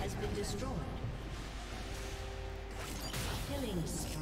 has been destroyed. Killing spree.